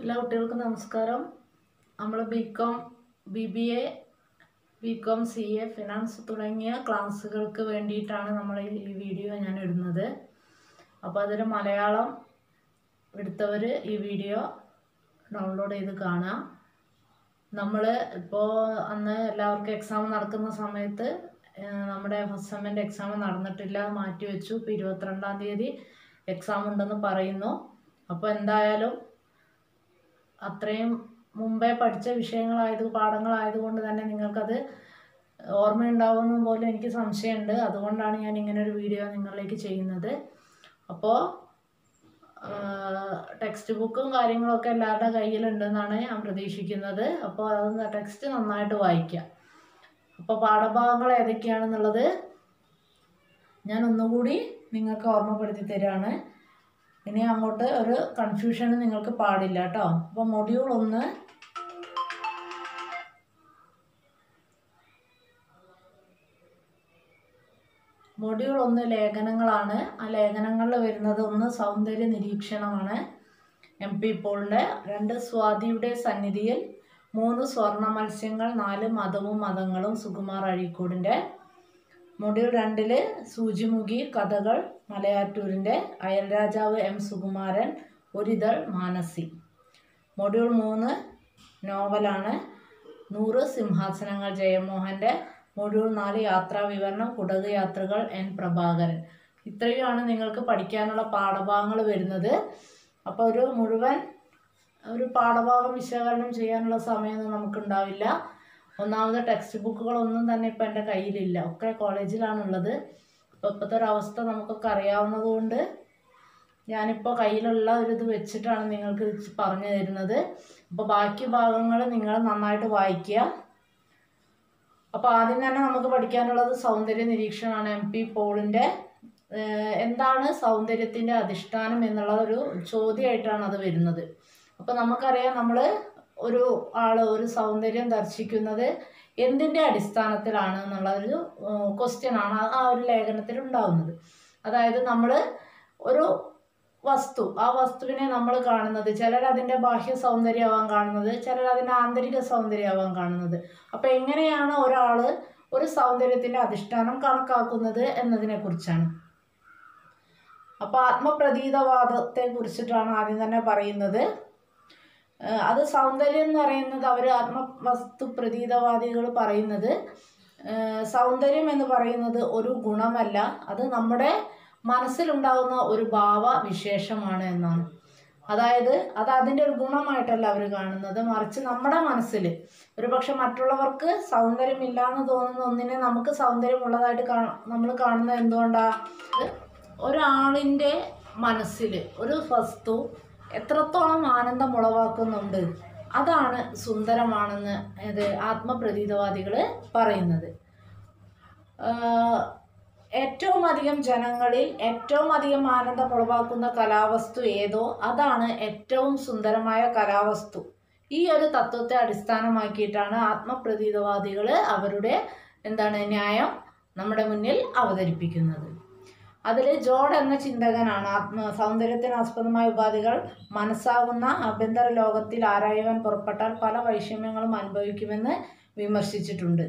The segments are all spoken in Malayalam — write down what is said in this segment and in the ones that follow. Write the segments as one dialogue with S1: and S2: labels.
S1: എല്ലാ കുട്ടികൾക്കും നമസ്കാരം. നമ്മൾ B com B B A B com C A finance തുടങ്ങിയ ക്ലാസ്സുകൾക്ക് വേണ്ടിയിട്ടാണ് നമ്മൾ ഈ വീഡിയോ ഞാൻ ഇടുന്നത്. അപ്പോൾ അതിൽ മലയാളം എടുത്തവർ ഈ വീഡിയോ ഡൗൺലോഡ് ചെയ്ത് കാണാം. നമ്മൾ ഇപ്പോൾ അന്ന് എല്ലാവർക്കും എക്സാം നടക്കുന്ന സമയത്ത് നമ്മുടെ ഫസ്റ്റ് സെമ്മിന്റെ എക്സാം നടന്നിട്ടില്ല മാറ്റി വെച്ചു ഇപ്പോൾ ഇരുപത്തിരണ്ടാം തീയതി എക്സാം ഉണ്ടെന്ന് പറയുന്നു. അപ്പോൾ എന്തായാലും അത്രയും മുമ്പേ പഠിച്ച വിഷയങ്ങളായത് പാഠങ്ങളായതുകൊണ്ട് തന്നെ നിങ്ങൾക്കത് ഓർമ്മയുണ്ടാവുമെന്ന് പോലും എനിക്ക് സംശയമുണ്ട്. അതുകൊണ്ടാണ് ഞാൻ ഇങ്ങനെ ഒരു വീഡിയോ നിങ്ങളിലേക്ക് ചെയ്യുന്നത്. അപ്പോൾ ടെക്സ്റ്റ് ബുക്കും കാര്യങ്ങളൊക്കെ എല്ലാവരുടെ കയ്യിലുണ്ടെന്നാണ് ഞാൻ പ്രതീക്ഷിക്കുന്നത്. അപ്പോൾ അത് ടെക്സ്റ്റ് നന്നായിട്ട് വായിക്കാം. അപ്പോൾ പാഠഭാഗങ്ങൾ ഏതൊക്കെയാണെന്നുള്ളത് ഞാൻ ഒന്നുകൂടി നിങ്ങൾക്ക് ഓർമ്മപ്പെടുത്തി തരാണ്. ഇനി അങ്ങോട്ട് ഒരു കൺഫ്യൂഷൻ നിങ്ങൾക്ക് പാടില്ല കേട്ടോ. അപ്പോൾ മൊഡ്യൂൾ ഒന്ന് മൊഡ്യൂൾ ഒന്ന് ലേഖനങ്ങളാണ്. ആ ലേഖനങ്ങളിൽ വരുന്നത് ഒന്ന് സൗന്ദര്യ നിരീക്ഷണമാണ്. എം പി പോളിന്റെ രണ്ട് സ്വാതിയുടെ സന്നിധിയിൽ മൂന്ന് സ്വർണ മത്സ്യങ്ങൾ നാല് മതവും മതങ്ങളും സുകുമാർ അഴീക്കോടിന്റെ മൊഡ്യൂൾ രണ്ടിൽ സൂചിമുഖി കഥകൾ മലയാറ്റൂരിന്റെ അയൽരാജാവ് എം സുകുമാരൻ ഒരിതൾ മാനസി. മൊഡ്യൂൾ മൂന്ന് നോവലാണ് നൂറ് സിംഹാസനങ്ങൾ ജയമോഹന്റെ മൊഡ്യൂൾ നാല് യാത്രാ വിവരണം കുടക് യാത്രകൾ എൻ പ്രഭാകരൻ. ഇത്രയുമാണ് നിങ്ങൾക്ക് പഠിക്കാനുള്ള പാഠഭാഗങ്ങൾ വരുന്നത്. അപ്പോൾ ഒരു മുഴുവൻ ഒരു പാഠഭാഗം വിശകലനം ചെയ്യാനുള്ള സമയമൊന്നും നമുക്കുണ്ടാവില്ല. ഒന്നാമത് ടെക്സ്റ്റ് ബുക്കുകളൊന്നും തന്നെ ഇപ്പം എന്റെ കയ്യിലില്ല. ഒക്കെ കോളേജിലാണുള്ളത്. അപ്പോൾ ഇപ്പോഴത്തെ ഒരവസ്ഥ നമുക്കൊക്കെ അറിയാവുന്നത് കൊണ്ട് ഞാനിപ്പോൾ കയ്യിലുള്ള ഒരു ഇത് വെച്ചിട്ടാണ് നിങ്ങൾക്ക് പറഞ്ഞു തരുന്നത്. അപ്പോൾ ബാക്കി ഭാഗങ്ങൾ നിങ്ങൾ നന്നായിട്ട് വായിക്കുക. അപ്പോൾ ആദ്യം തന്നെ നമുക്ക് പഠിക്കാനുള്ളത് സൗന്ദര്യ നിരീക്ഷണമാണ് എം പി പോളിന്റെ എന്താണ് സൗന്ദര്യത്തിന്റെ അധിഷ്ഠാനം എന്നുള്ള ഒരു ചോദ്യമായിട്ടാണ് അത് വരുന്നത്. അപ്പോൾ നമുക്കറിയാം നമ്മൾ ഒരു ആൾ ഒരു സൗന്ദര്യം ദർശിക്കുന്നത് എന്തിന്റെ അടിസ്ഥാനത്തിലാണ് എന്നുള്ള ഒരു ക്വസ്റ്റ്യൻ ആണ് ആ ഒരു ലേഖനത്തിൽ ഉണ്ടാകുന്നത് അതായത് നമ്മൾ ഒരു വസ്തു ആ വസ്തുവിനെ നമ്മൾ കാണുന്നത് ചിലർ അതിന്റെ ബാഹ്യ സൗന്ദര്യമാവാൻ കാണുന്നത് ചിലർ അതിന്റെ ആന്തരിക സൗന്ദര്യമാവാൻ കാണുന്നത്. അപ്പോൾ എങ്ങനെയാണ് ഒരാൾ ഒരു സൗന്ദര്യത്തിന്റെ അധിഷ്ഠാനം കണക്കാക്കുന്നത് എന്നതിനെക്കുറിച്ചാണ് അപ്പോൾ ആത്മപ്രതീതവാദത്തെ കുറിച്ചിട്ടാണ് ആദ്യം തന്നെ പറയുന്നത്. അത് സൗന്ദര്യം എന്ന് പറയുന്നത് അവർ ആത്മവസ്തു പ്രതീതവാദികൾ പറയുന്നത്. സൗന്ദര്യം എന്ന് പറയുന്നത് ഒരു ഗുണമല്ല അത് നമ്മുടെ മനസ്സിലുണ്ടാകുന്ന ഒരു ഭാവ വിശേഷമാണ് എന്നാണ്. അതായത് അത് അതിന്റെ ഒരു ഗുണമായിട്ടല്ല അവർ കാണുന്നത്. മറിച്ച് നമ്മുടെ മനസ്സിൽ ഒരു പക്ഷെ മറ്റുള്ളവർക്ക് സൗന്ദര്യമില്ല എന്ന് തോന്നുന്ന ഒന്നിനെ നമുക്ക് സൗന്ദര്യമുള്ളതായിട്ട് കാ നമ്മൾ കാണുന്നത് എന്തുകൊണ്ടാണ് ഒരാളിന്റെ മനസ്സിൽ ഒരു വസ്തു എത്രത്തോളം ആനന്ദം ഉളവാക്കുന്നുണ്ട് അതാണ് സുന്ദരമാണെന്ന് ഇത് ആത്മപ്രതീതവാദികൾ പറയുന്നത്. ഏറ്റവും അധികം ജനങ്ങളിൽ ഏറ്റവും അധികം ആനന്ദം ഉളവാക്കുന്ന കലാവസ്തു ഏതോ? അതാണ് ഏറ്റവും സുന്ദരമായ കലാവസ്തു. ഈ ഒരു തത്വത്തെ അടിസ്ഥാനമാക്കിയിട്ടാണ് ആത്മപ്രതീതവാദികൾ അവരുടെ എന്താണ് ന്യായം നമ്മുടെ മുന്നിൽ അവതരിപ്പിക്കുന്നത്. അതിൽ ജോഡ് എന്ന ചിന്തകനാണ്. ആത്മ സൗന്ദര്യത്തിന് ആസ്പദമായ ഉപാധികൾ മനസ്സാവുന്ന ആഭ്യന്തര ലോകത്തിൽ ആരായുവാൻ പുറപ്പെട്ടാൽ പല വൈഷമ്യങ്ങളും അനുഭവിക്കുമെന്ന് വിമർശിച്ചിട്ടുണ്ട്.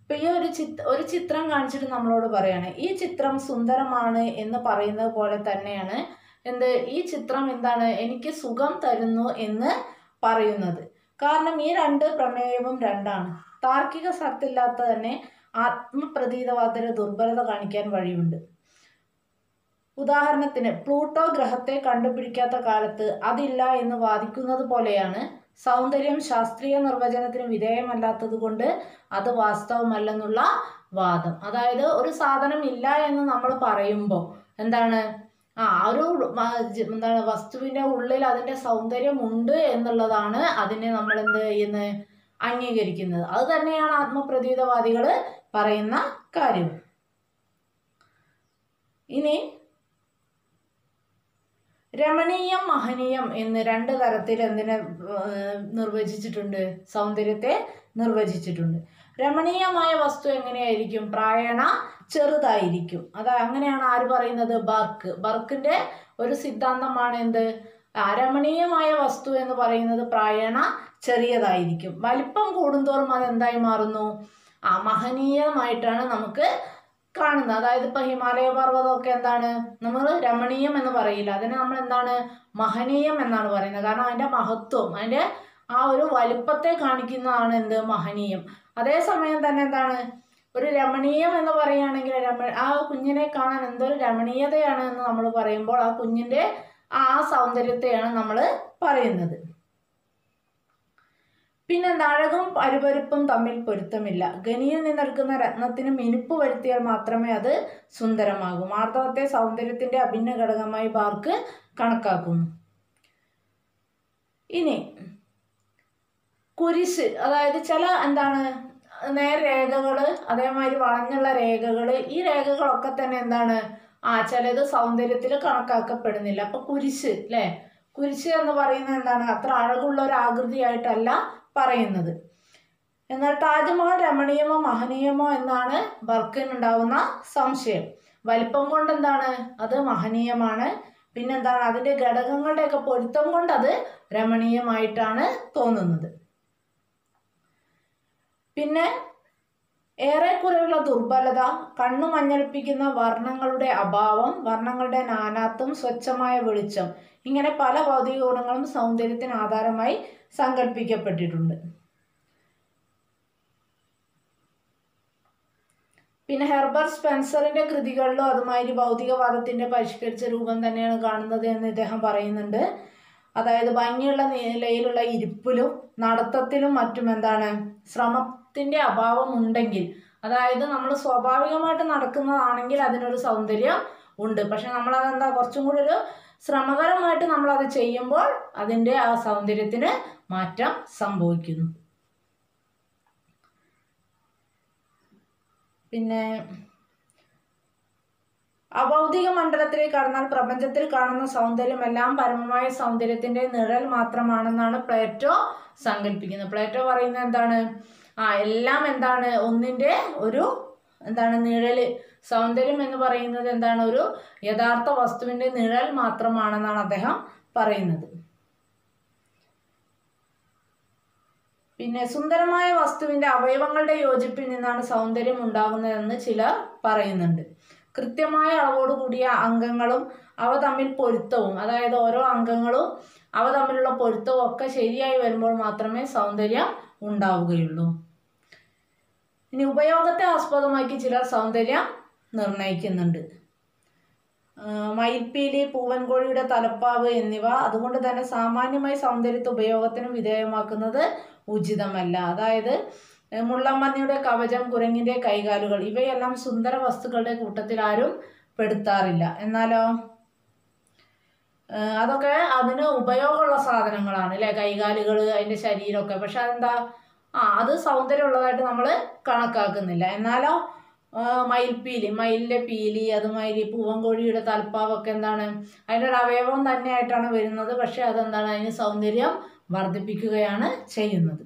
S1: ഇപ്പം ഈ ഒരു ചിത്ര ഒരു ചിത്രം കാണിച്ചിട്ട് നമ്മളോട് പറയാണ് ഈ ചിത്രം സുന്ദരമാണ് എന്ന് പറയുന്നത് പോലെ തന്നെയാണ് എന്ത് ഈ ചിത്രം എന്താണ് എനിക്ക് സുഖം തരുന്നു എന്ന് പറയുന്നത്. കാരണം ഈ രണ്ട് പ്രമേയവും രണ്ടാണ്. താർക്കിക സത്തില്ലാത്ത തന്നെ ആത്മപ്രതീതവാദത്തിന് ദുർബലത കാണിക്കാൻ വഴിയുണ്ട്. ഉദാഹരണത്തിന് പ്ലൂട്ടോ ഗ്രഹത്തെ കണ്ടുപിടിക്കാത്ത കാലത്ത് അതില്ല എന്ന് വാദിക്കുന്നത് പോലെയാണ് സൗന്ദര്യം ശാസ്ത്രീയ നിർവചനത്തിന് വിധേയമല്ലാത്തത് കൊണ്ട് അത് വാസ്തവമല്ലെന്നുള്ള വാദം. അതായത് ഒരു സാധനം ഇല്ല എന്ന് നമ്മൾ പറയുമ്പോൾ എന്താണ്? ആ ഒരു എന്താണ് വസ്തുവിന്റെ ഉള്ളിൽ അതിന്റെ സൗന്ദര്യം ഉണ്ട് എന്നുള്ളതാണ് അതിനെ നമ്മൾ എന്ത് ചെയ്യുന്നത്? അംഗീകരിക്കുന്നത്. അത് തന്നെയാണ് ആത്മപ്രതീതവാദികൾ പറയുന്ന കാര്യം. ഇനി രമണീയം മഹനീയം എന്ന് രണ്ട് തരത്തിൽ എന്തിനെ നിർവചിച്ചിട്ടുണ്ട്? സൗന്ദര്യത്തെ നിർവചിച്ചിട്ടുണ്ട്. രമണീയമായ വസ്തു എങ്ങനെയായിരിക്കും? പ്രായണ ചെറുതായിരിക്കും. അത് അങ്ങനെയാണ് ആര് പറയുന്നത്? ബർക്ക്. ബർക്കിന്റെ ഒരു സിദ്ധാന്തമാണ് എന്ത്? രമണീയമായ വസ്തു എന്ന് പറയുന്നത് പ്രായണ ചെറിയതായിരിക്കും. വലിപ്പം കൂടുന്തോറും അത് എന്തായി മാറുന്നു? ആ മഹനീയമായിട്ടാണ് നമുക്ക് കാണുന്നത്. അതായത് ഇപ്പൊ ഹിമാലയ പർവതമൊക്കെ എന്താണ്? നമ്മൾ രമണീയം എന്ന് പറയില്ല. അതിനെ നമ്മൾ എന്താണ്? മഹനീയം എന്നാണ് പറയുന്നത്. കാരണം അതിന്റെ മഹത്വം അതിന്റെ ആ ഒരു വലുപ്പത്തെ കാണിക്കുന്നതാണ് എന്ത്? മഹനീയം. അതേസമയം തന്നെ എന്താണ്? ഒരു രമണീയം എന്ന് പറയുകയാണെങ്കിൽ രമ ആ കുഞ്ഞിനെ കാണാൻ എന്തൊരു രമണീയതയാണ് എന്ന് നമ്മൾ പറയുമ്പോൾ ആ കുഞ്ഞിന്റെ ആ സൗന്ദര്യത്തെയാണ് നമ്മൾ പറയുന്നത്. പിന്നെന്താ അഴകും അരുവരുപ്പും തമ്മിൽ പൊരുത്തമില്ല. ഖനിയിൽ നിന്നെടുക്കുന്ന രത്നത്തിന് മിനുപ്പ് വരുത്തിയാൽ മാത്രമേ അത് സുന്ദരമാകൂ. ആർത്തവത്തെ സൗന്ദര്യത്തിന്റെ അഭിന്ന ഘടകമായി ബാർക്ക് കണക്കാക്കുന്നു. ഇനി കുരിശ് അതായത് ചില എന്താണ് നേർരേഖകൾ അതേമാതിരി വളഞ്ഞുള്ള രേഖകൾ ഈ രേഖകളൊക്കെ തന്നെ എന്താണ് ആ ചിലത് സൗന്ദര്യത്തിൽ കണക്കാക്കപ്പെടുന്നില്ല. അപ്പൊ കുരിശ് അല്ലേ? കുരിശ് എന്ന് പറയുന്നത് എന്താണ് അത്ര അഴകുള്ള ഒരു ആകൃതിയായിട്ടല്ല പറയുന്നത്. എന്നാൽ താജ്മഹൽ രമണീയമോ മഹനീയമോ എന്നാണ് ബർക്കിനുണ്ടാവുന്ന സംശയം. വലിപ്പം കൊണ്ട് എന്താണ്? അത് മഹനീയമാണ്. പിന്നെന്താണ്? അതിന്റെ ഘടകങ്ങളുടെയൊക്കെ പൊരുത്തം കൊണ്ട് അത് രമണീയമായിട്ടാണ് തോന്നുന്നത്. പിന്നെ ഏറെക്കുറെയുള്ള ദുർബലത കണ്ണു മഞ്ഞളിപ്പിക്കുന്ന വർണങ്ങളുടെ അഭാവം വർണങ്ങളുടെ നാനാത്വം സ്വച്ഛമായ വെളിച്ചം ഇങ്ങനെ പല ഭൗതിക ഗുണങ്ങളും സൗന്ദര്യത്തിന് ആധാരമായി സങ്കല്പിക്കപ്പെട്ടിട്ടുണ്ട് പിന്നെ ഹെർബർ സ്പെൻസറിന്റെ കൃതികളിലും അതുമാതിരി ഭൗതികവാദത്തിന്റെ പരിഷ്കരിച്ച രൂപം തന്നെയാണ് കാണുന്നത് എന്ന് ഇദ്ദേഹം പറയുന്നുണ്ട്. അതായത് ഭംഗിയുള്ള നിലയിലുള്ള ഇരിപ്പിലും നടത്തത്തിലും മറ്റും എന്താണ്? ശ്രമത്തിന്റെ അഭാവം ഉണ്ടെങ്കിൽ അതായത് നമ്മൾ സ്വാഭാവികമായിട്ട് നടക്കുന്നതാണെങ്കിൽ അതിനൊരു സൗന്ദര്യം ഉണ്ട്. പക്ഷെ നമ്മളതെന്താ കുറച്ചും കൂടി ഒരു ശ്രമകരമായിട്ട് നമ്മളത് ചെയ്യുമ്പോൾ അതിന്റെ ആ സൗന്ദര്യത്തിന് മാറ്റം സംഭവിക്കുന്നു. പിന്നെ അഭൗതിക മണ്ഡലത്തിലേക്ക് കടന്നാൽ പ്രപഞ്ചത്തിൽ കാണുന്ന സൗന്ദര്യം എല്ലാം പരമമായ സൗന്ദര്യത്തിന്റെ നിഴൽ മാത്രമാണെന്നാണ് പ്ലേറ്റോ സങ്കല്പിക്കുന്നത് പ്ലേറ്റോ പറയുന്നത് എന്താണ്? ആ എല്ലാം എന്താണ് ഒന്നിന്റെ ഒരു എന്താണ് നിഴൽ സൗന്ദര്യം എന്ന് പറയുന്നത് എന്താണ് ഒരു യഥാർത്ഥ വസ്തുവിന്റെ നിഴൽ മാത്രമാണെന്നാണ് അദ്ദേഹം പറയുന്നത്. പിന്നെ സുന്ദരമായ വസ്തുവിന്റെ അവയവങ്ങളുടെ യോജിപ്പിൽ നിന്നാണ് സൗന്ദര്യം ഉണ്ടാകുന്നതെന്ന് ചിലർ പറയുന്നുണ്ട്. കൃത്യമായ അളവോട് കൂടിയ അംഗങ്ങളും അവ തമ്മിൽ പൊരുത്തവും അതായത് ഓരോ അംഗങ്ങളും അവ തമ്മിലുള്ള പൊരുത്തവും ഒക്കെ ശരിയായി വരുമ്പോൾ മാത്രമേ സൗന്ദര്യം ഉണ്ടാവുകയുള്ളൂ. ഇനി ഉപയോഗത്തെ ആസ്പദമാക്കി ചിലർ സൗന്ദര്യം നിർണയിക്കുന്നുണ്ട് മയിൽപ്പീലി പൂവൻകോഴിയുടെ തലപ്പാവ് എന്നിവ അതുകൊണ്ട് തന്നെ സാമാന്യമായി സൗന്ദര്യത്തെ ഉപയോഗത്തിനും വിധേയമാക്കുന്നത് ഉചിതമല്ല. അതായത് മുള്ളമ്മന്നിയുടെ കവചം കുരങ്ങിന്റെ കൈകാലുകൾ ഇവയെല്ലാം സുന്ദര വസ്തുക്കളുടെ കൂട്ടത്തിൽ ആരും പെടുത്താറില്ല. എന്നാലോ? അതൊക്കെ അതിന് ഉപയോഗമുള്ള സാധനങ്ങളാണ് അല്ലെ? കൈകാലുകൾ അതിന്റെ ശരീരമൊക്കെ. പക്ഷെ അതെന്താ? ആ അത് സൗന്ദര്യമുള്ളതായിട്ട് നമ്മൾ കണക്കാക്കുന്നില്ല. എന്നാലോ മയിൽപ്പീലി മയിലിന്റെ പീലി അതുമാതിരി പൂവൻകോഴിയുടെ തലപ്പാവൊക്കെ എന്താണ്? അതിന്റെ ഒരു അവയവം തന്നെയായിട്ടാണ് വരുന്നത്. പക്ഷേ അതെന്താണ്? അതിന് സൗന്ദര്യം വർദ്ധിപ്പിക്കുകയാണ് ചെയ്യുന്നത്.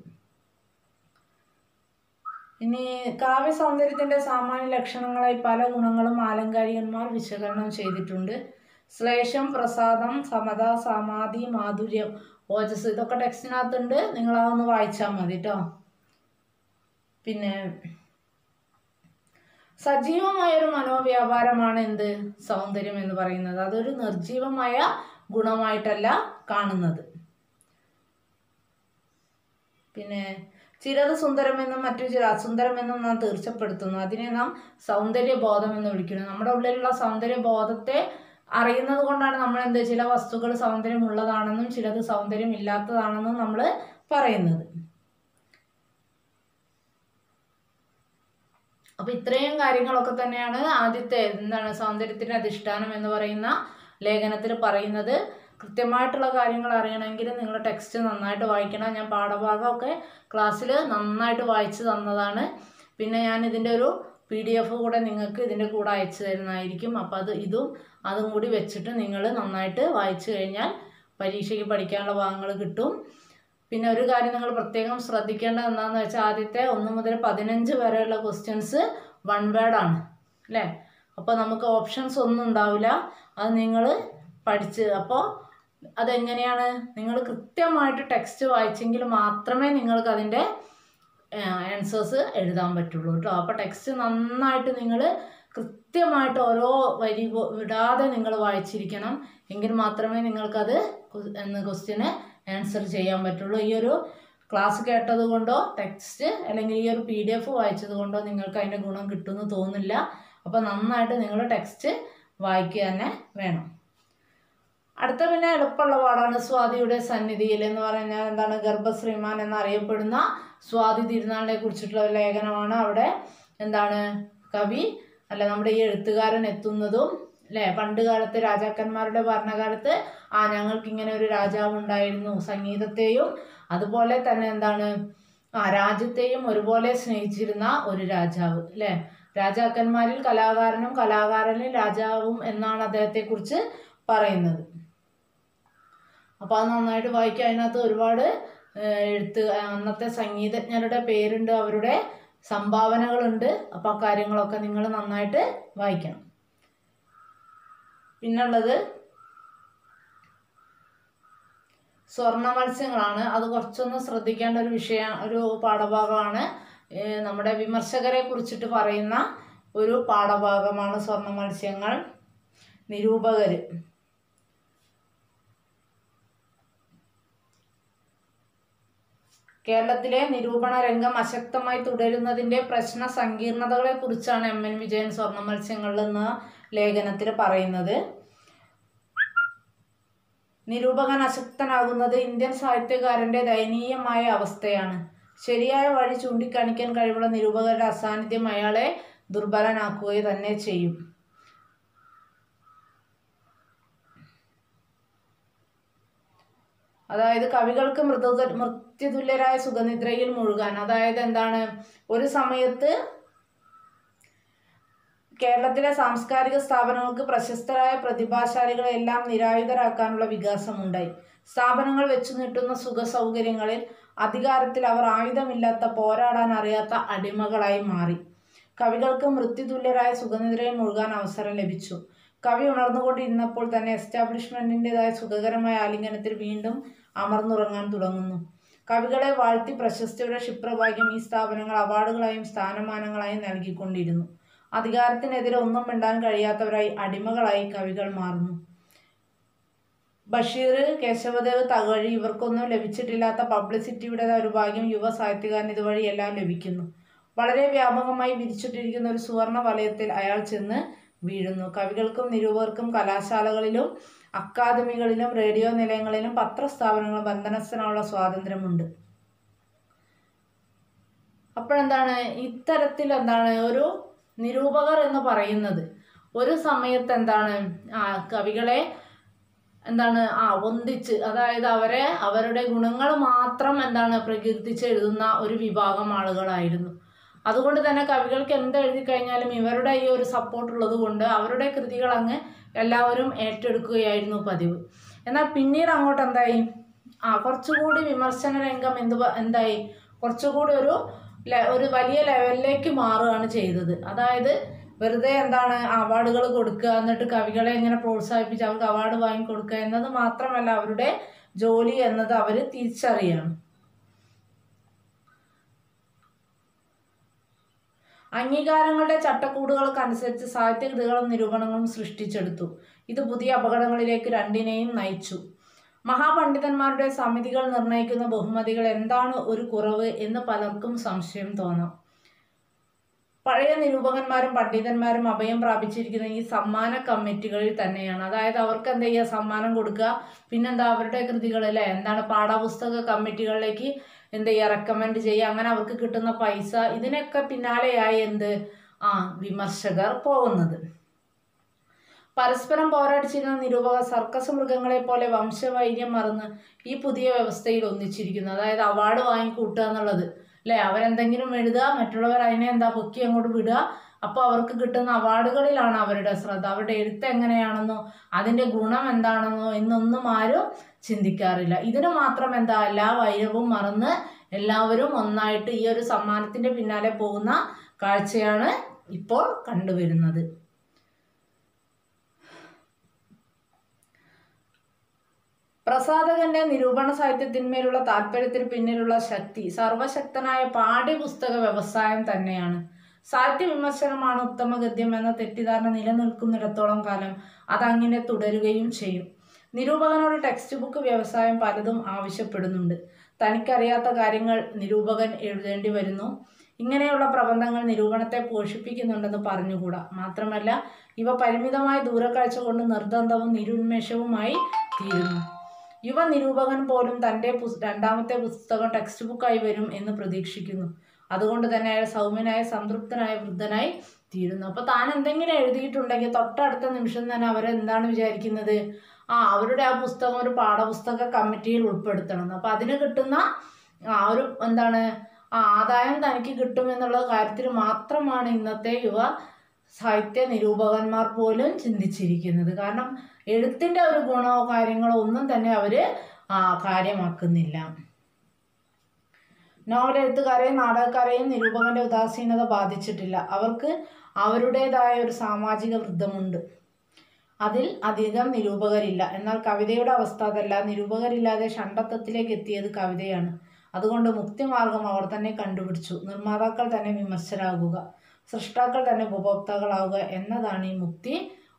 S1: ഇനി കാവ്യ സൗന്ദര്യത്തിന്റെ സാമാന്യ ലക്ഷണങ്ങളായി പല ഗുണങ്ങളും ആലങ്കാരികന്മാർ വിശകലനം ചെയ്തിട്ടുണ്ട്. ശ്ലേഷം പ്രസാദം സമത സമാധി മാധുര്യം ഓജസ്. ഇതൊക്കെ ടെക്സ്റ്റിനകത്തുണ്ട്. നിങ്ങൾ അതൊന്ന് വായിച്ചാൽ മതി കേട്ടോ പിന്നെ സജീവമായ ഒരു മനോവ്യാപാരമാണ് എന്ത്? സൗന്ദര്യം എന്ന് പറയുന്നത്. അതൊരു നിർജീവമായ ഗുണമായിട്ടല്ല കാണുന്നത്. പിന്നെ ചിലത് സുന്ദരമെന്നും മറ്റു ചില അസുന്ദരമെന്നും നാം തീർച്ചപ്പെടുത്തുന്നു. അതിനെ നാം സൗന്ദര്യബോധം എന്ന് വിളിക്കുന്നു. നമ്മുടെ ഉള്ളിലുള്ള സൗന്ദര്യബോധത്തെ അറിയുന്നത് കൊണ്ടാണ് നമ്മൾ എന്ത് ചില വസ്തുക്കൾ സൗന്ദര്യമുള്ളതാണെന്നും ചിലത് സൗന്ദര്യം ഇല്ലാത്തതാണെന്നും നമ്മൾ പറയുന്നത്. അപ്പൊ ഇത്രയും കാര്യങ്ങളൊക്കെ തന്നെയാണ് ആദ്യത്തെ എന്താണ് സൗന്ദര്യത്തിന്റെ അധിഷ്ഠാനം എന്ന് പറയുന്ന ലേഖനത്തിൽ പറയുന്നത്. കൃത്യമായിട്ടുള്ള കാര്യങ്ങൾ അറിയണമെങ്കിൽ നിങ്ങൾ ടെക്സ്റ്റ് നന്നായിട്ട് വായിക്കണം. ഞാൻ പാഠഭാഗമൊക്കെ ക്ലാസ്സിൽ നന്നായിട്ട് വായിച്ചു തന്നതാണ്. പിന്നെ ഞാൻ ഇതിന്റെ ഒരു പി ഡി എഫ് കൂടെ നിങ്ങൾക്ക് ഇതിന്റെ കൂടെ അയച്ചു തരുന്നതായിരിക്കും. അപ്പോൾ അത് ഇതും അതും കൂടി വെച്ചിട്ട് നിങ്ങൾ നന്നായിട്ട് വായിച്ചു കഴിഞ്ഞാൽ പരീക്ഷയ്ക്ക് പഠിക്കാനുള്ള ഭാഗങ്ങൾ കിട്ടും. പിന്നെ ഒരു കാര്യം നിങ്ങൾ പ്രത്യേകം ശ്രദ്ധിക്കേണ്ട എന്താണെന്ന് വെച്ചാൽ ആദ്യത്തെ ഒന്ന് മുതൽ പതിനഞ്ച് വരെയുള്ള ക്വസ്റ്റ്യൻസ് വൺ വേർഡാണ് അല്ലേ? അപ്പോൾ നമുക്ക് ഓപ്ഷൻസ് ഒന്നും ഉണ്ടാവില്ല. അത് നിങ്ങൾ പഠിച്ച് അപ്പോൾ അതെങ്ങനെയാണ്? നിങ്ങൾ കൃത്യമായിട്ട് ടെക്സ്റ്റ് വായിച്ചെങ്കിൽ മാത്രമേ നിങ്ങൾക്ക് അതിന്റെ ആൻസേഴ്സ് എഴുതാൻ പറ്റുള്ളൂ കേട്ടോ. അപ്പോൾ ടെക്സ്റ്റ് നന്നായിട്ട് നിങ്ങൾ കൃത്യമായിട്ട് ഓരോ വരി വിടാതെ നിങ്ങൾ വായിച്ചിരിക്കണം. എങ്കിൽ മാത്രമേ നിങ്ങൾക്കത് എന്ന് ക്വസ്റ്റ്യന് ആൻസർ ചെയ്യാൻ പറ്റുള്ളൂ. ഈ ഒരു ക്ലാസ് കേട്ടത് കൊണ്ടോ ടെക്സ്റ്റ് അല്ലെങ്കിൽ ഈ ഒരു പി ഡി എഫ് വായിച്ചത് കൊണ്ടോ നിങ്ങൾക്ക് അതിന്റെ ഗുണം കിട്ടുമെന്ന് തോന്നുന്നില്ല. അപ്പോൾ നന്നായിട്ട് നിങ്ങൾ ടെക്സ്റ്റ് വായിക്കുക തന്നെ വേണം. അടുത്ത പിന്നെ എളുപ്പമുള്ള പാടാണ് സ്വാതിയുടെ സന്നിധിയിൽ എന്ന് പറഞ്ഞാൽ എന്താണ് ഗർഭശ്രീമാൻ എന്നറിയപ്പെടുന്ന സ്വാതി തിരുനാളിനെ കുറിച്ചിട്ടുള്ള ഒരു ലേഖനമാണ്. അവിടെ എന്താണ് കവി അല്ല നമ്മുടെ ഈ എഴുത്തുകാരൻ എത്തുന്നതും അല്ലേ? പണ്ട് കാലത്ത് രാജാക്കന്മാരുടെ ഭരണകാലത്ത് ആ ഞങ്ങൾക്ക് ഇങ്ങനെ ഒരു രാജാവ് ഉണ്ടായിരുന്നു സംഗീതത്തെയും അതുപോലെ തന്നെ എന്താണ് ആ രാജ്യത്തെയും ഒരുപോലെ സ്നേഹിച്ചിരുന്ന ഒരു രാജാവ് അല്ലേ? രാജാക്കന്മാരിൽ കലാകാരനും കലാകാരനിൽ രാജാവും എന്നാണ് അദ്ദേഹത്തെക്കുറിച്ച് പറയുന്നത്. അപ്പോൾ അത് നന്നായിട്ട് വായിക്കുക അതിനകത്ത് ഒരുപാട് എഴുത്ത് അന്നത്തെ സംഗീതജ്ഞരുടെ പേരുണ്ട് അവരുടെ സംഭാവനകളുണ്ട്. അപ്പോൾ ആ കാര്യങ്ങളൊക്കെ നിങ്ങൾ നന്നായിട്ട് വായിക്കണം. പിന്നുള്ളത് സ്വർണ മത്സ്യങ്ങളാണ് അത് കുറച്ചൊന്ന് ശ്രദ്ധിക്കേണ്ട ഒരു വിഷയ ഒരു പാഠഭാഗമാണ്. നമ്മുടെ വിമർശകരെ കുറിച്ചിട്ട് പറയുന്ന ഒരു പാഠഭാഗമാണ് സ്വർണ മത്സ്യങ്ങൾ നിരൂപകര്. കേരളത്തിലെ നിരൂപണ രംഗം അശക്തമായി തുടരുന്നതിന്റെ പ്രശ്ന സങ്കീർണതകളെ കുറിച്ചാണ് എം. എൻ. വിജയൻ സ്വർണ മത്സ്യങ്ങളിൽ നിന്ന് ലേഖനത്തിൽ പറയുന്നത്. നിരൂപകൻ അശക്തനാകുന്നത് ഇന്ത്യൻ സാഹിത്യകാരന്റെ ദയനീയമായ അവസ്ഥയാണ്. ശരിയായ വഴി ചൂണ്ടിക്കാണിക്കാൻ കഴിവുള്ള നിരൂപകരുടെ അസാന്നിധ്യം അയാളെ ദുർബലനാക്കുക തന്നെ ചെയ്യും. അതായത് കവികൾക്ക് മൃത മൃത്യുതുല്യരായ സുഖനിദ്രയിൽ മുഴുകാൻ. അതായത് എന്താണ്? ഒരു സമയത്ത് കേരളത്തിലെ സാംസ്കാരിക സ്ഥാപനങ്ങൾക്ക് പ്രശസ്തരായ പ്രതിഭാശാലികളെ എല്ലാം നിരായുധരാക്കാനുള്ള വികാസമുണ്ടായി. സ്ഥാപനങ്ങൾ വെച്ചു നീട്ടുന്ന സുഖ സൗകര്യങ്ങളിൽ അധികാരത്തിൽ അവർ ആയുധമില്ലാത്ത പോരാടാൻ അറിയാത്ത അടിമകളായി മാറി. കവികൾക്ക് മൃത്യുതുല്യരായ സുഖനിദ്രയിൽ മുഴുകാൻ അവസരം ലഭിച്ചു. കവി ഉണർന്നുകൊണ്ടിരുന്നപ്പോൾ തന്നെ എസ്റ്റാബ്ലിഷ്മെന്റിന്റെതായ സുഖകരമായ ആലിംഗനത്തിൽ വീണ്ടും അമർന്നുറങ്ങാൻ തുടങ്ങുന്നു. കവികളെ വാഴ്ത്തി പ്രശസ്തിയുടെ ക്ഷിപ്രഭാഗ്യം ഈ സ്ഥാപനങ്ങൾ അവാർഡുകളായും സ്ഥാനമാനങ്ങളായും നൽകിക്കൊണ്ടിരുന്നു. അധികാരത്തിനെതിരെ ഒന്നും മിണ്ടാൻ കഴിയാത്തവരായി അടിമകളായി കവികൾ മാറുന്നു. ബഷീർ കേശവദേവ് തകഴി ഇവർക്കൊന്നും ലഭിച്ചിട്ടില്ലാത്ത പബ്ലിസിറ്റിയുടെ ഒരു ഭാഗ്യം യുവ സാഹിത്യകാരൻ ഇതുവഴി എല്ലാം ലഭിക്കുന്നു. വളരെ വ്യാപകമായി വിരിച്ചിട്ടിരിക്കുന്ന ഒരു സുവർണ വലയത്തിൽ അയാൾ ചെന്ന് വീഴുന്നു. കവികൾക്കും നിരൂപകർക്കും കലാശാലകളിലും അക്കാദമികളിലും റേഡിയോ നിലയങ്ങളിലും പത്രസ്ഥാപനങ്ങളും ബന്ധനസ്ഥനുള്ള സ്വാതന്ത്ര്യമുണ്ട്. അപ്പോഴെന്താണ്? ഇത്തരത്തിൽ എന്താണ്? ഒരു നിരൂപകർ എന്ന് പറയുന്നത്. ഒരു സമയത്ത് എന്താണ്? ആ കവികളെ എന്താണ്? ആ ഒന്നിച്ച് അതായത് അവരെ അവരുടെ ഗുണങ്ങൾ മാത്രം എന്താണ്? പ്രകീർത്തിച്ച് എഴുതുന്ന ഒരു വിഭാഗം ആളുകളായിരുന്നു. അതുകൊണ്ട് തന്നെ കവികൾക്ക് എന്ത് എഴുതി കഴിഞ്ഞാലും ഇവരുടെ ഈ ഒരു സപ്പോർട്ട് ഉള്ളത് കൊണ്ട് അവരുടെ കൃതികൾ അങ്ങ് എല്ലാവരും ഏറ്റെടുക്കുകയായിരുന്നു പതിവ്. എന്നാൽ പിന്നീട് അങ്ങോട്ട് എന്തായി? ആ കുറച്ചുകൂടി വിമർശന രംഗം എന്ത് എന്തായി? കുറച്ചുകൂടി ഒരു ഒരു വലിയ ലെവലിലേക്ക് മാറുകയാണ് ചെയ്തത്. അതായത് വെറുതെ എന്താണ് അവാർഡുകൾ കൊടുക്കുക എന്നിട്ട് കവികളെ ഇങ്ങനെ പ്രോത്സാഹിപ്പിച്ച് അവർക്ക് അവാർഡ് വാങ്ങിക്കൊടുക്കുക എന്നത് മാത്രമല്ല അവരുടെ ജോലി എന്നത് അവർ തിരിച്ചറിയണം. അംഗീകാരങ്ങളുടെ ചട്ടക്കൂടുകൾക്കനുസരിച്ച് സാഹിത്യകൃതികളും നിരൂപണങ്ങളും സൃഷ്ടിച്ചെടുത്തു. ഇത് പുതിയ അപകടങ്ങളിലേക്ക് രണ്ടിനെയും നയിച്ചു. മഹാപണ്ഡിതന്മാരുടെ സമിതികൾ നിർണയിക്കുന്ന ബഹുമതികൾ എന്താണ് ഒരു കുറവ് എന്ന് പലർക്കും സംശയം തോന്നാം. പഴയ നിരൂപകന്മാരും പണ്ഡിതന്മാരും അഭയം പ്രാപിച്ചിരിക്കുന്ന ഈ സമ്മാന കമ്മിറ്റികളിൽ തന്നെയാണ്. അതായത് അവർക്ക് എന്താ ചെയ്യുക സമ്മാനം കൊടുക്കുക. പിന്നെന്താ? അവരുടെ കൃതികൾ അല്ലേ? എന്താണ്? പാഠപുസ്തക കമ്മിറ്റികളിലേക്ക് എന്ത് ചെയ്യുക റെക്കമെൻഡ് ചെയ്യുക അങ്ങനെ അവർക്ക് കിട്ടുന്ന പൈസ ഇതിനൊക്കെ പിന്നാലെയായി എന്ത്? ആ വിമർശകർ പോകുന്നത്. പരസ്പരം പോരാടിച്ചിരുന്ന നിരൂപക സർക്കസ് മൃഗങ്ങളെ പോലെ വംശവൈര്യം മറന്ന് ഈ പുതിയ വ്യവസ്ഥയിൽ ഒന്നിച്ചിരിക്കുന്നു. അതായത് അവാർഡ് വാങ്ങിക്കൂട്ടുക എന്നുള്ളത്. അല്ലേ? അവരെന്തെങ്കിലും എഴുതുക മറ്റുള്ളവർ അതിനെ എന്താ പൊക്കി അങ്ങോട്ട് വിടുക. അപ്പോൾ അവർക്ക് കിട്ടുന്ന അവാർഡുകളിലാണ് അവരുടെ ശ്രദ്ധ. അവരുടെ എഴുത്ത് എങ്ങനെയാണെന്നോ അതിന്റെ ഗുണം എന്താണെന്നോ എന്നൊന്നും ആരും ചിന്തിക്കാറില്ല. ഇതിന് മാത്രം എന്താ എല്ലാ വൈരവും മറന്ന് എല്ലാവരും ഒന്നായിട്ട് ഈ ഒരു സമ്മാനത്തിന്റെ പിന്നാലെ പോകുന്ന കാഴ്ചയാണ് ഇപ്പോൾ കണ്ടുവരുന്നത്. പ്രസാദകന്റെ നിരൂപണ സാഹിത്യത്തിന്മേലുള്ള താല്പര്യത്തിന് പിന്നിലുള്ള ശക്തി സർവശക്തനായ പാഠ്യപുസ്തക വ്യവസായം തന്നെയാണ്. സാഹിത്യ വിമർശനമാണ് ഉത്തമഗദ്യം എന്ന തെറ്റിദ്ധാരണ നിലനിൽക്കുന്നിടത്തോളം കാലം അതങ്ങനെ തുടരുകയും ചെയ്യും. നിരൂപകനോട് ടെക്സ്റ്റ് ബുക്ക് വ്യവസായം പലതും ആവശ്യപ്പെടുന്നുണ്ട്. തനിക്കറിയാത്ത കാര്യങ്ങൾ നിരൂപകൻ എഴുതേണ്ടി വരുന്നു. ഇങ്ങനെയുള്ള പ്രബന്ധങ്ങൾ നിരൂപണത്തെ പോഷിപ്പിക്കുന്നുണ്ടെന്ന് പറഞ്ഞുകൂടാ. മാത്രമല്ല ഇവ പരിമിതമായ ദൂരക്കാഴ്ച കൊണ്ട് നിർദ്ദന്തവും നിരുന്മേഷവുമായി തീരുന്നു. യുവ നിരൂപകൻ പോലും തന്റെ രണ്ടാമത്തെ പുസ്തകം ടെക്സ്റ്റ് ബുക്കായി വരും എന്ന് പ്രതീക്ഷിക്കുന്നു. അതുകൊണ്ട് തന്നെ അയാൾ സൗമ്യനായ സംതൃപ്തനായ വൃദ്ധനായി തീരുന്നു. അപ്പോൾ താൻ എന്തെങ്കിലും എഴുതിയിട്ടുണ്ടെങ്കിൽ തൊട്ടടുത്ത നിമിഷം തന്നെ അവരെന്താണ് വിചാരിക്കുന്നത്? ആ അവരുടെ ആ പുസ്തകം ഒരു പാഠപുസ്തക കമ്മിറ്റിയിൽ ഉൾപ്പെടുത്തണം. അപ്പോൾ അതിന് കിട്ടുന്ന ആ ഒരു എന്താണ് ആദായം തനിക്ക് കിട്ടുമെന്നുള്ള കാര്യത്തിൽ മാത്രമാണ് ഇന്നത്തെ യുവ സാഹിത്യ നിരൂപകന്മാർ പോലും ചിന്തിച്ചിരിക്കുന്നത്. കാരണം എഴുത്തിന്റെ ഒരു ഗുണമോ കാര്യങ്ങളോ ഒന്നും തന്നെ അവർ കാര്യമാക്കുന്നില്ല. നോവൽ എഴുത്തുകാരെയും നാടകക്കാരെയും നിരൂപകന്റെ ഉദാസീനത ബാധിച്ചിട്ടില്ല. അവർക്ക് അവരുടേതായ ഒരു സാമാജിക വൃദ്ധമുണ്ട്. അതിൽ അധികം നിരൂപകരില്ല. എന്നാൽ കവിതയുടെ അവസ്ഥ അതല്ല. നിരൂപകരില്ലാതെ ഷണ്ടത്വത്തിലേക്ക് എത്തിയത് കവിതയാണ്. അതുകൊണ്ട് മുക്തിമാർഗം അവർ തന്നെ കണ്ടുപിടിച്ചു. നിർമ്മാതാക്കൾ തന്നെ വിമർശരാകുക. സൃഷ്ടാക്കൾ തന്നെ ഉപഭോക്താക്കളാവുക എന്നതാണ് ഈ മുക്തി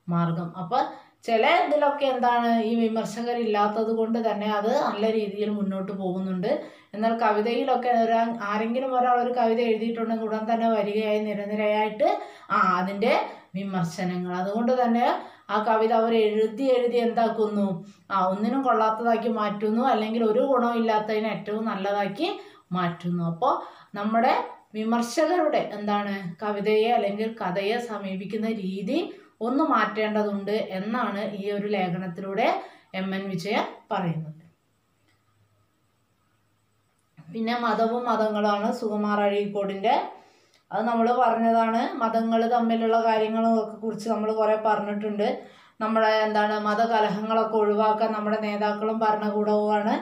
S1: മാർഗം. അപ്പോൾ ചില ഇതിലൊക്കെ എന്താണ് ഈ വിമർശകരില്ലാത്തത് കൊണ്ട് തന്നെ അത് നല്ല രീതിയിൽ മുന്നോട്ട് പോകുന്നുണ്ട്. എന്നാൽ കവിതയിലൊക്കെ ഒരാ ആരെങ്കിലും ഒരാൾ ഒരു കവിത എഴുതിയിട്ടുണ്ടെങ്കിൽ ഉടൻ തന്നെ വരികയായി നിരനിരയായിട്ട് ആ അതിന്റെ വിമർശനങ്ങൾ. അതുകൊണ്ട് തന്നെ ആ കവിത അവർ എഴുതി എഴുതി എന്താക്കുന്നു? ആ ഒന്നിനും കൊള്ളാത്തതാക്കി മാറ്റുന്നു. അല്ലെങ്കിൽ ഒരു ഗുണവും ഇല്ലാത്തതിനെ ഏറ്റവും നല്ലതാക്കി മാറ്റുന്നു. അപ്പോൾ നമ്മുടെ വിമർശകരുടെ എന്താണ് കവിതയെ അല്ലെങ്കിൽ കഥയെ സമീപിക്കുന്ന രീതി ഒന്ന് മാറ്റേണ്ടതുണ്ട് എന്നാണ് ഈ ഒരു ലേഖനത്തിലൂടെ എം എൻ വിജയൻ പറയുന്നത്. പിന്നെ മതവും മതങ്ങളാണ് സുകുമാർ അഴീക്കോടിന്റെ അത് നമ്മൾ പറഞ്ഞതാണ്. മതങ്ങൾ തമ്മിലുള്ള കാര്യങ്ങളൊക്കെ കുറിച്ച് നമ്മൾ കുറേ പറഞ്ഞിട്ടുണ്ട്. നമ്മുടെ എന്താണ് മതകലഹങ്ങളൊക്കെ ഒഴിവാക്കാൻ നമ്മുടെ നേതാക്കളും ഭരണകൂടവുമാണ്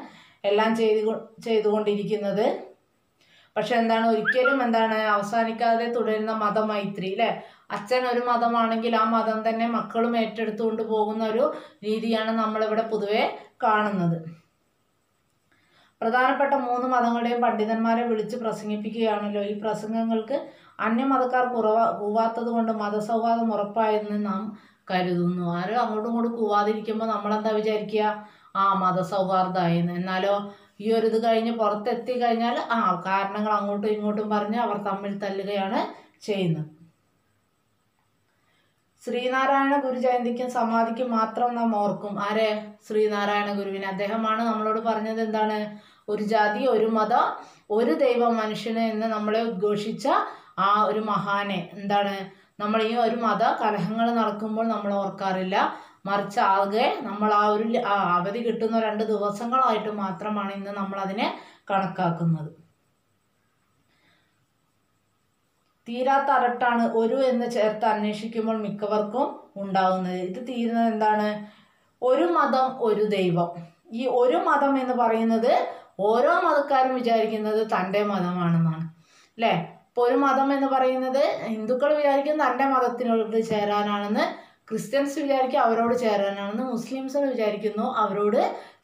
S1: എല്ലാം ചെയ്തു ചെയ്തുകൊണ്ടിരിക്കുന്നത്. പക്ഷെ എന്താണ് ഒരിക്കലും എന്താണ് അവസാനിക്കാതെ തുടരുന്ന മതമൈത്രി അല്ലേ അച്ഛൻ ഒരു മതമാണെങ്കിൽ ആ മതം തന്നെ മക്കളും ഏറ്റെടുത്തുകൊണ്ട് പോകുന്ന ഒരു രീതിയാണ് നമ്മളിവിടെ പൊതുവെ കാണുന്നത്. പ്രധാനപ്പെട്ട മൂന്ന് മതങ്ങളുടെയും പണ്ഡിതന്മാരെ വിളിച്ച് പ്രസംഗിപ്പിക്കുകയാണല്ലോ. ഈ പ്രസംഗങ്ങൾക്ക് അന്യമതക്കാർ കുറവ കൂവാത്തത് കൊണ്ട് മതസൗഹാർദ്ദം ഉറപ്പായെന്ന് നാം കരുതുന്നു. ആരും അങ്ങോട്ടും ഇങ്ങോട്ടും കൂവാതിരിക്കുമ്പോൾ നമ്മളെന്താ വിചാരിക്കുക? ആ മതസൗഹാർദ്ദമായിരുന്നു എന്നാലോ ഈ ഒരു ഇത് കഴിഞ്ഞ് പുറത്തെത്തി കഴിഞ്ഞാൽ ആ കാരണങ്ങൾ അങ്ങോട്ടും ഇങ്ങോട്ടും പറഞ്ഞ് അവർ തമ്മിൽ തല്ലുകയാണ് ചെയ്യുന്നത്. ശ്രീനാരായണ ഗുരു ജയന്തിക്കും സമാധിക്കും മാത്രം നാം ഓർക്കും. ആരെ? ശ്രീനാരായണ ഗുരുവിനെ. അദ്ദേഹമാണ് നമ്മളോട് പറഞ്ഞത് എന്താണ്? ഒരു ജാതി ഒരു മതം ഒരു ദൈവ മനുഷ്യനെ എന്ന് നമ്മളെ ഉദ്ഘോഷിച്ച ആ ഒരു മഹാനെ. എന്താണ്? നമ്മൾ ഈ ഒരു മത കലഹങ്ങൾ നടക്കുമ്പോൾ നമ്മൾ ഓർക്കാറില്ല. മറിച്ച് ആകെ നമ്മൾ ആ ഒരു അവധി കിട്ടുന്ന രണ്ട് ദിവസങ്ങളായിട്ട് മാത്രമാണ് ഇന്ന് നമ്മൾ അതിനെ കണക്കാക്കുന്നത്. തീരാത്ത അരട്ടാണ് ഒരു എന്ന് ചേർത്ത് അന്വേഷിക്കുമ്പോൾ മിക്കവർക്കും ഉണ്ടാകുന്നത് ഇത് തീരുന്നത് എന്താണ്? ഒരു മതം ഒരു ദൈവം. ഈ ഒരു മതം എന്ന് പറയുന്നത് ഓരോ മതക്കാരും വിചാരിക്കുന്നത് തന്റെ മതമാണെന്നാണ്. അല്ലേ ഇപ്പോൾ ഒരു മതം എന്ന് പറയുന്നത് ഹിന്ദുക്കൾ വിചാരിക്കും തന്റെ മതത്തിനോട് ചേരാനാണെന്ന് ക്രിസ്ത്യൻസ് വിചാരിക്കും അവരോട് ചേരാനാണെന്ന് മുസ്ലിംസ് വിചാരിക്കുന്നു അവരോട്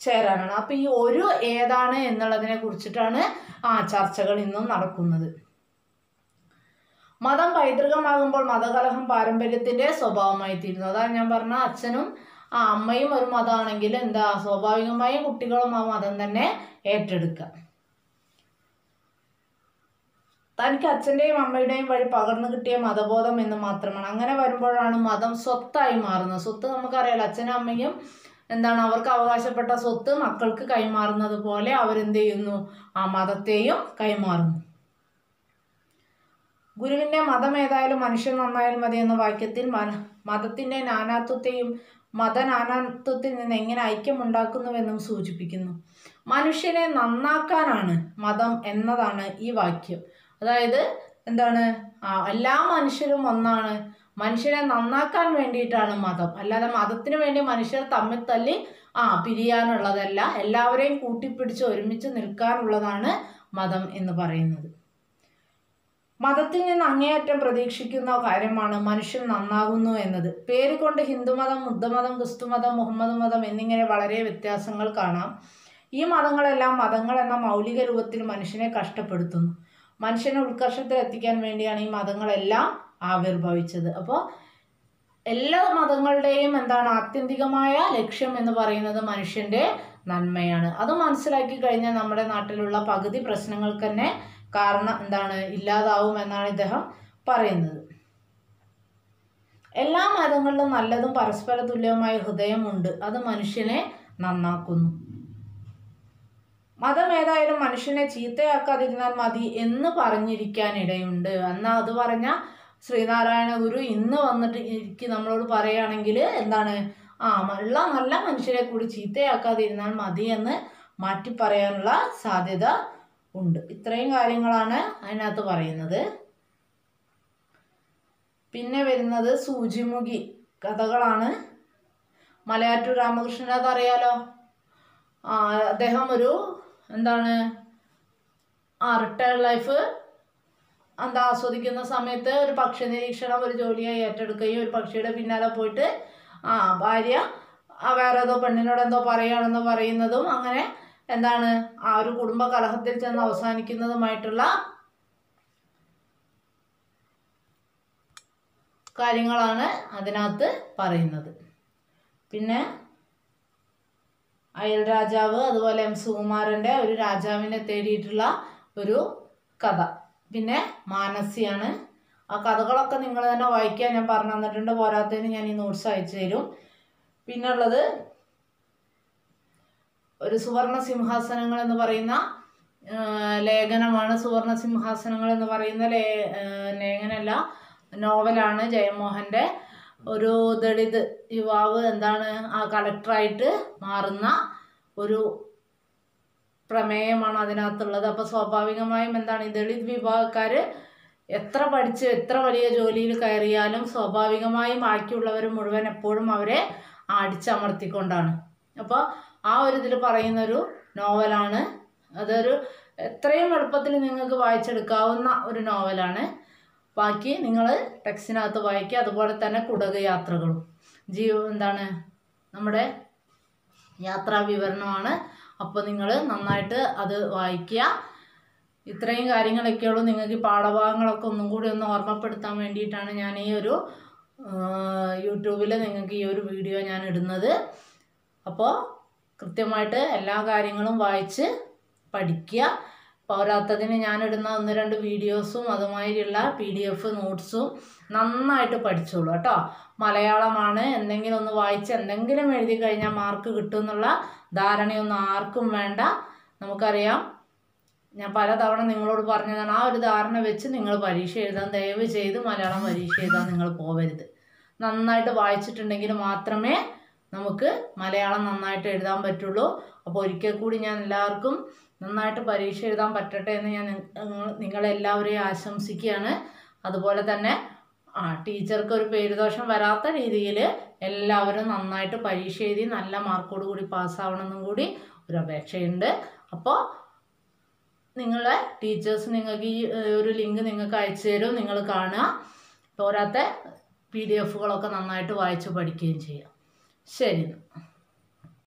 S1: ചേരാനാണ്. അപ്പോൾ ഈ ഒരു ഏതാണ് എന്നുള്ളതിനെ കുറിച്ചിട്ടാണ് ആ ചർച്ചകൾ ഇന്നും നടക്കുന്നത്. മതം പൈതൃകമാകുമ്പോൾ മതകലഹം പാരമ്പര്യത്തിന്റെ സ്വഭാവമായി തീരുന്നു അതാണ് ഞാൻ പറഞ്ഞ അച്ഛനും ആ അമ്മയും ഒരു മതമാണെങ്കിൽ എന്താ സ്വാഭാവികമായും കുട്ടികളും ആ മതം തന്നെ ഏറ്റെടുക്കുക. തനിക്ക് അച്ഛന്റെയും അമ്മയുടെയും വഴി പകർന്നു കിട്ടിയ മതബോധം എന്ന് മാത്രമാണ്. അങ്ങനെ വരുമ്പോഴാണ് മതം സ്വത്തായി മാറുന്നത്. സ്വത്ത് നമുക്കറിയാലോ അച്ഛനും അമ്മയും എന്താണ് അവർക്ക് അവകാശപ്പെട്ട സ്വത്ത് മക്കൾക്ക് കൈമാറുന്നത് പോലെ അവരെന്ത് ചെയ്യുന്നു? ആ മതത്തെയും കൈമാറുന്നു. ഗുരുവിന്റെ മതം ഏതായാലും മനുഷ്യൻ നന്നായാലും മതി എന്ന വാക്യത്തിൽ മതത്തിന്റെ നാനാത്വത്തെയും മതനാനാത്വത്തിൽ നിന്ന് എങ്ങനെ ഐക്യമുണ്ടാക്കുന്നുവെന്നും സൂചിപ്പിക്കുന്നു. മനുഷ്യനെ നന്നാക്കാനാണ് മതം എന്നതാണ് ഈ വാക്യം. അതായത് എന്താണ്? എല്ലാ മനുഷ്യരും ഒന്നാണ്. മനുഷ്യനെ നന്നാക്കാൻ വേണ്ടിയിട്ടാണ് മതം. അല്ലാതെ മതത്തിന് വേണ്ടി മനുഷ്യർ തമ്മിൽ തല്ലി ആ പിരിയാനുള്ളതല്ല. എല്ലാവരെയും കൂട്ടിപ്പിടിച്ച് ഒരുമിച്ച് നിൽക്കാനുള്ളതാണ് മതം എന്ന് പറയുന്നത്. മതത്തിൽ നിന്ന് അങ്ങേയറ്റം പ്രതീക്ഷിക്കുന്ന കാര്യമാണ് മനുഷ്യൻ നന്നാകുന്നു എന്നത്. പേര് കൊണ്ട് ഹിന്ദുമതം ബുദ്ധമതം ക്രിസ്തുമതം മുഹമ്മദ് മതം എന്നിങ്ങനെ വളരെ വ്യത്യാസങ്ങൾ കാണാം. ഈ മതങ്ങളെല്ലാം മതങ്ങൾ എന്ന മൗലിക രൂപത്തിൽ മനുഷ്യനെ കഷ്ടപ്പെടുത്തുന്നു. മനുഷ്യനെ ഉത്കർഷത്തിൽ എത്തിക്കാൻ വേണ്ടിയാണ് ഈ മതങ്ങളെല്ലാം ആവിർഭവിച്ചത്. അപ്പോൾ എല്ലാ മതങ്ങളുടെയും എന്താണ് ആത്യന്തികമായ ലക്ഷ്യം എന്ന് പറയുന്നത് മനുഷ്യന്റെ നന്മയാണ്. അത് മനസ്സിലാക്കി കഴിഞ്ഞാൽ നമ്മുടെ നാട്ടിലുള്ള പകുതി പ്രശ്നങ്ങൾക്ക് തന്നെ കാരണം എന്താണ്? ഇല്ലാതാവും എന്നാണ് ഇദ്ദേഹം പറയുന്നത്. എല്ലാ മതങ്ങളിലും നല്ലതും പരസ്പര തുല്യവുമായ ഹൃദയമുണ്ട്. അത് മനുഷ്യനെ നന്നാക്കുന്നു. മതം ഏതായാലും മനുഷ്യനെ ചീത്തയാക്കാതിരുന്നാൽ മതി എന്ന് പറഞ്ഞിരിക്കാനിടയുണ്ട്. എന്നാൽ അത് പറഞ്ഞ ശ്രീനാരായണ ഗുരു ഇന്ന് വന്നിട്ട് എനിക്ക് നമ്മളോട് പറയുകയാണെങ്കിൽ എന്താണ്? ആ നല്ല നല്ല മനുഷ്യരെ കൂടി ചീത്തയാക്കാതിരുന്നാൽ മതി എന്ന് മാറ്റി പറയാനുള്ള സാധ്യത ഉണ്ട്. ഇത്രയും കാര്യങ്ങളാണ് അതിനകത്ത് പറയുന്നത്. പിന്നെ വരുന്നത് സൂചിമുഖി കഥകളാണ്. മലയാറ്റൂർ രാമകൃഷ്ണനാഥ് അറിയാലോ ആ അദ്ദേഹം ഒരു എന്താണ് ആ റിട്ടയർഡ് ലൈഫ് എന്താ ആസ്വദിക്കുന്ന സമയത്ത് ഒരു പക്ഷി നിരീക്ഷണം ഒരു ജോലിയായി ഏറ്റെടുക്കുകയും ഒരു പക്ഷിയുടെ പിന്നാലെ പോയിട്ട് ആ ഭാര്യ വേറെ ഏതോ പെണ്ണിനോട് എന്തോ പറയുകയാണെന്ന് പറയുന്നതും അങ്ങനെ എന്താണ്? ആ ഒരു കുടുംബ കലഹത്തിൽ ചെന്ന് അവസാനിക്കുന്നതുമായിട്ടുള്ള കാര്യങ്ങളാണ് അതിനകത്ത് പറയുന്നത്. പിന്നെ അയൽ രാജാവ് അതുപോലെ എം. സുകുമാരന്റെ ഒരു രാജാവിനെ തേടിയിട്ടുള്ള ഒരു കഥ. പിന്നെ മാനസിയാണ്. ആ കഥകളൊക്കെ നിങ്ങൾ തന്നെ വായിക്കാൻ ഞാൻ പറഞ്ഞു തന്നിട്ടുണ്ട്. പോരാത്തതിന് ഞാൻ ഈ നോട്ട്സ് അയച്ചു തരും. പിന്നെ ഉള്ളത് ഒരു സുവർണ സിംഹാസനങ്ങൾ എന്ന് പറയുന്ന ലേഖനമാണ്. സുവർണ സിംഹാസനങ്ങൾ എന്ന് പറയുന്ന ലേ ലേഖനമല്ല നോവലാണ് ജയമോഹന്റെ ഒരു ദളിത് യുവാവ് എന്താണ് ആ കളക്ടറായിട്ട് മാറുന്ന ഒരു പ്രമേയമാണ് അതിനകത്തുള്ളത്. അപ്പോൾ സ്വാഭാവികമായും എന്താണ് ഈ ദളിത് വിഭാഗക്കാർ എത്ര പഠിച്ച് എത്ര വലിയ ജോലിയിൽ കയറിയാലും സ്വാഭാവികമായും ബാക്കിയുള്ളവർ മുഴുവൻ എപ്പോഴും അവരെ അടിച്ചമർത്തിക്കൊണ്ടാണ് അപ്പോൾ ആ ഒരു ഇതിൽ പറയുന്നൊരു നോവലാണ്. അതൊരു എത്രയും എളുപ്പത്തിൽ നിങ്ങൾക്ക് വായിച്ചെടുക്കാവുന്ന ഒരു നോവലാണ്. ബാക്കി നിങ്ങൾ ടെക്സ്റ്റിനകത്ത് വായിക്കുക അതുപോലെ തന്നെ കുടക യാത്രകളും ജീവ എന്താണ്? നമ്മുടെ യാത്രാ വിവരണമാണ്. അപ്പോൾ നിങ്ങൾ നന്നായിട്ട് അത് വായിക്കുക. ഇത്രയും കാര്യങ്ങളൊക്കെയുള്ളൂ നിങ്ങൾക്ക് ഈ പാഠഭാഗങ്ങളൊക്കെ ഒന്നും കൂടി ഒന്ന് ഓർമ്മപ്പെടുത്താൻ വേണ്ടിയിട്ടാണ് ഞാൻ ഈ ഒരു യൂട്യൂബിൽ നിങ്ങൾക്ക് ഈ ഒരു വീഡിയോ ഞാൻ ഇടുന്നത്. അപ്പോൾ കൃത്യമായിട്ട് എല്ലാ കാര്യങ്ങളും വായിച്ച് പഠിക്കുക. പോരാത്തതിന് ഞാനിടുന്ന ഒന്ന് രണ്ട് വീഡിയോസും അതുമാതിരിയുള്ള പി ഡി എഫ് നോട്ട്സും നന്നായിട്ട് പഠിച്ചോളൂ കേട്ടോ. മലയാളമാണ്. എന്തെങ്കിലും ഒന്ന് വായിച്ച് എന്തെങ്കിലും എഴുതി കഴിഞ്ഞാൽ മാർക്ക് കിട്ടും എന്നുള്ള ധാരണയൊന്നും ആർക്കും വേണ്ട. നമുക്കറിയാം. ഞാൻ പലതവണ നിങ്ങളോട് പറഞ്ഞതാണ് ആ ഒരു ധാരണ വെച്ച് നിങ്ങൾ പരീക്ഷ എഴുതാൻ ദയവ് ചെയ്ത് മലയാളം പരീക്ഷ എഴുതാൻ നിങ്ങൾ പോവരുത്. നന്നായിട്ട് വായിച്ചിട്ടുണ്ടെങ്കിൽ മാത്രമേ നമുക്ക് മലയാളം നന്നായിട്ട് എഴുതാൻ പറ്റുള്ളൂ. അപ്പോൾ ഒരിക്കൽ കൂടി ഞാൻ എല്ലാവർക്കും നന്നായിട്ട് പരീക്ഷ എഴുതാൻ പറ്റട്ടെ എന്ന് ഞാൻ നിങ്ങ- നിങ്ങളെല്ലാവരെയും ആശംസിക്കുകയാണ്. അതുപോലെ തന്നെ ആ ടീച്ചർക്ക് ഒരു പേരുദോഷം വരാത്ത രീതിയിൽ എല്ലാവരും നന്നായിട്ട് പരീക്ഷ എഴുതി നല്ല മാർക്കോട് കൂടി പാസ്സാവണമെന്നും കൂടി ഒരു അപേക്ഷയുണ്ട്. അപ്പോൾ നിങ്ങളെ ടീച്ചേഴ്സ് നിങ്ങൾക്ക് ഈ ഒരു ലിങ്ക് നിങ്ങൾക്ക് അയച്ചു തരും. നിങ്ങൾ കാണുക. പോരാത്ത പി ഡി എഫുകളൊക്കെ നന്നായിട്ട് വായിച്ച് പഠിക്കുകയും ചെയ്യാം ശരി.